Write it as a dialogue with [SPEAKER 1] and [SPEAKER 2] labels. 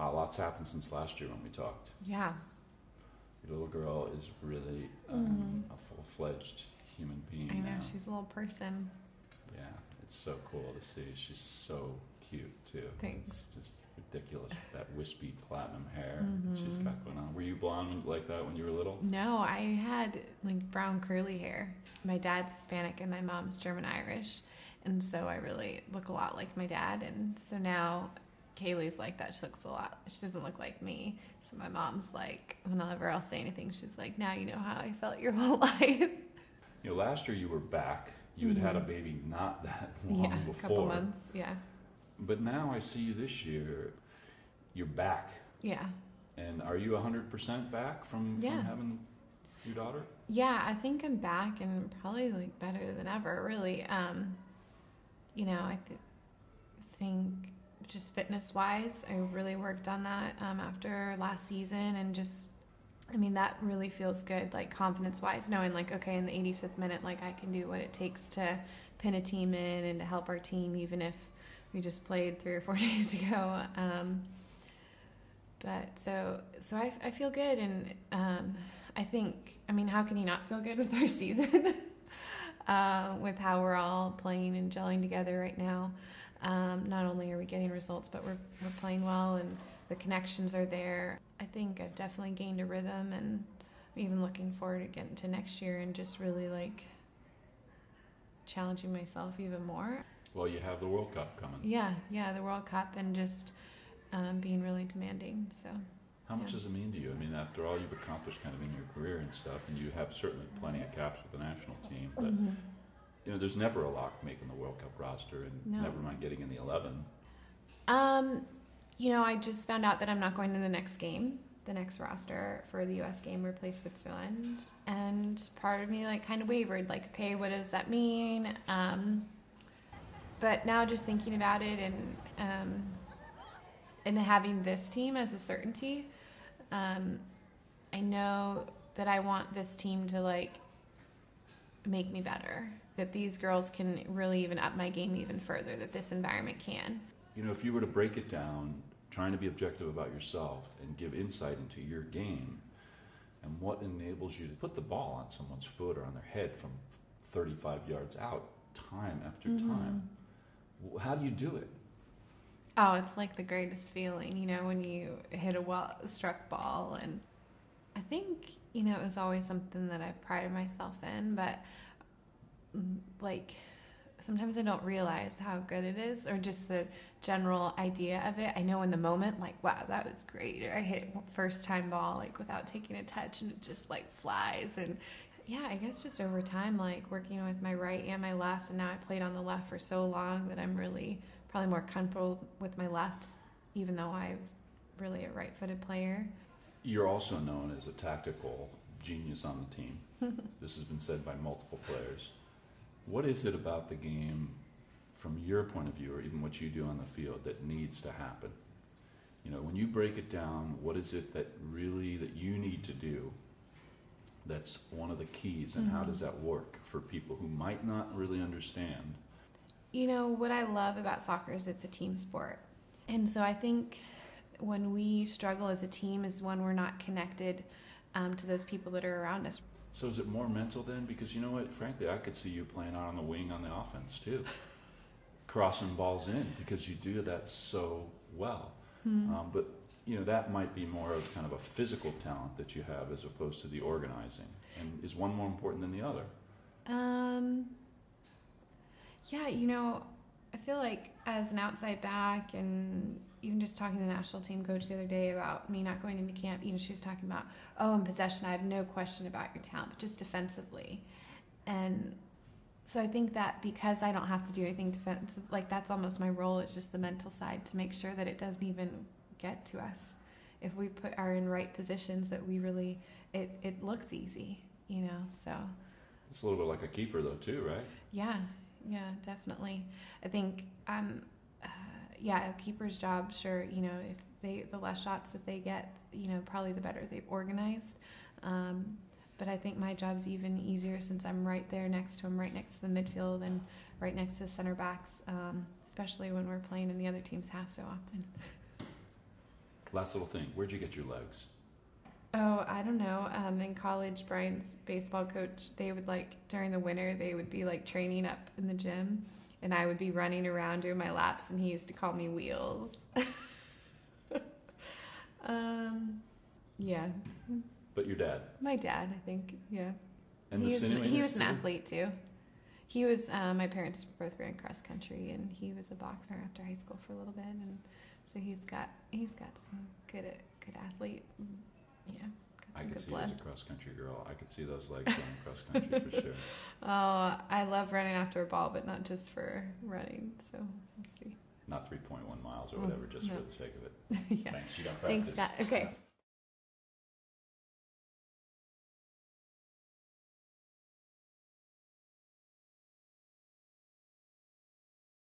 [SPEAKER 1] Wow, lots happened since last year when we talked.
[SPEAKER 2] Yeah.
[SPEAKER 1] Your little girl is really um, a full fledged human being.
[SPEAKER 2] Mm-hmm. I know
[SPEAKER 1] now.
[SPEAKER 2] she's a little person.
[SPEAKER 1] Yeah, it's so cool to see. She's so cute too.
[SPEAKER 2] Thanks.
[SPEAKER 1] It's just ridiculous that wispy platinum hair she's
[SPEAKER 2] Mhm.
[SPEAKER 1] got going on. Were you blonde like that when you were little?
[SPEAKER 2] No, I had like brown curly hair. My dad's Hispanic and my mom's German Irish. And so I really look a lot like my dad. And so now Kaylee's like that. She looks a lot, she doesn't look like me. So my mom's like, whenever I'll say anything, she's like, now you know how I felt your whole life.
[SPEAKER 1] You know, last year you were back. You had had a baby not that long
[SPEAKER 2] Mm-hmm. yeah, a
[SPEAKER 1] before.
[SPEAKER 2] couple months. Yeah.
[SPEAKER 1] But now I see you this year. You're back.
[SPEAKER 2] Yeah.
[SPEAKER 1] And are you 100% back from,
[SPEAKER 2] Yeah.
[SPEAKER 1] from having your daughter?
[SPEAKER 2] Yeah, I think I'm back and probably like better than ever, really. Um, you know, I th- think just fitness wise, I really worked on that um, after last season and just, I mean, that really feels good, like confidence wise, knowing like, okay, in the 85th minute, like I can do what it takes to pin a team in and to help our team, even if we just played three or four days ago. Um, but so, so I, I feel good and, um, I think, I mean, how can you not feel good with our season? uh, with how we're all playing and gelling together right now. Um, not only are we getting results, but we're, we're playing well and the connections are there. I think I've definitely gained a rhythm and I'm even looking forward to getting to next year and just really like challenging myself even more.
[SPEAKER 1] Well, you have the World Cup coming.
[SPEAKER 2] Yeah, yeah, the World Cup and just um, being really demanding. So.
[SPEAKER 1] How much
[SPEAKER 2] Yeah.
[SPEAKER 1] does it mean to you? I mean, after all you've accomplished kind of in your career and stuff, and you have certainly plenty of caps with the national team, but
[SPEAKER 2] Mhm.
[SPEAKER 1] You know, there's never a lock making the World Cup roster, and
[SPEAKER 2] No.
[SPEAKER 1] never mind getting in the 11.
[SPEAKER 2] Um, you know, I just found out that I'm not going to the next game, the next roster for the U.S. game. We play Switzerland, and part of me like kind of wavered, like, okay, what does that mean? Um, but now just thinking about it and um, and having this team as a certainty, um, I know that I want this team to like make me better. That these girls can really even up my game even further. That this environment can.
[SPEAKER 1] You know, if you were to break it down, trying to be objective about yourself and give insight into your game and what enables you to put the ball on someone's foot or on their head from 35 yards out time after
[SPEAKER 2] Mhm.
[SPEAKER 1] time, how do you do it?
[SPEAKER 2] Oh, it's like the greatest feeling, you know, when you hit a well struck ball. And I think, you know, it was always something that I prided myself in, but like sometimes I don't realize how good it is or just the general idea of it. I know in the moment, like, wow, that was great. Or I hit first time ball, like without taking a touch and it just like flies. And yeah, I guess just over time, like working with my right and my left. And now I played on the left for so long that I'm really probably more comfortable with my left, even though I was really a right footed player.
[SPEAKER 1] You're also known as a tactical genius on the team. this has been said by multiple players. What is it about the game, from your point of view, or even what you do on the field, that needs to happen? You know, when you break it down, what is it that really that you need to do? That's one of the keys, and how
[SPEAKER 2] Mhm.
[SPEAKER 1] does that work for people who might not really understand?
[SPEAKER 2] You know, what I love about soccer is it's a team sport. And so I think when we struggle as a team is when we're not connected um, to those people that are around us.
[SPEAKER 1] So is it more mental then? Because you know what, frankly, I could see you playing out on the wing on the offense too, crossing balls in because you do that so well.
[SPEAKER 2] Hmm.
[SPEAKER 1] Um, but you know that might be more of kind of a physical talent that you have as opposed to the organizing. And is one more important than the other?
[SPEAKER 2] Um, yeah, you know, I feel like as an outside back, and even just talking to the national team coach the other day about me not going into camp, you know, she was talking about, oh, in possession, I have no question about your talent, but just defensively. And so I think that because I don't have to do anything defensive, like that's almost my role. It's just the mental side to make sure that it doesn't even get to us. If we put are in right positions, that we really it it looks easy, you know. So.
[SPEAKER 1] It's a little bit like a keeper though too, right?
[SPEAKER 2] Yeah, yeah, definitely. I think um, yeah, a keeper's job. Sure, you know, if they the less shots that they get, you know, probably the better they've organized. Um, but I think my job's even easier since I'm right there next to him, right next to the midfield, and right next to center backs. Um, especially when we're playing in the other team's half so often.
[SPEAKER 1] Last little thing. Where'd you get your legs?
[SPEAKER 2] Oh, I don't know. Um, in college, Brian's baseball coach, they would like during the winter, they would be like training up in the gym, and I would be running around doing my laps, and he used to call me Wheels. um, yeah,
[SPEAKER 1] But your dad.
[SPEAKER 2] my dad, I think. Yeah,
[SPEAKER 1] And
[SPEAKER 2] he was he was an athlete too. He was. Um, my parents both ran cross country, and he was a boxer after high school for a little bit, and so he's got he's got some good good athlete. Yeah, got
[SPEAKER 1] I could see you as a cross country girl. I could see those legs going cross country for sure.
[SPEAKER 2] Oh, I love running after a ball, but not just for running. So we'll see.
[SPEAKER 1] Not 3.1 miles or
[SPEAKER 2] Mm,
[SPEAKER 1] whatever, just
[SPEAKER 2] no.
[SPEAKER 1] for the sake of it.
[SPEAKER 2] yeah.
[SPEAKER 1] Thanks. You got
[SPEAKER 2] Thanks,
[SPEAKER 1] practice.
[SPEAKER 2] Scott. Okay.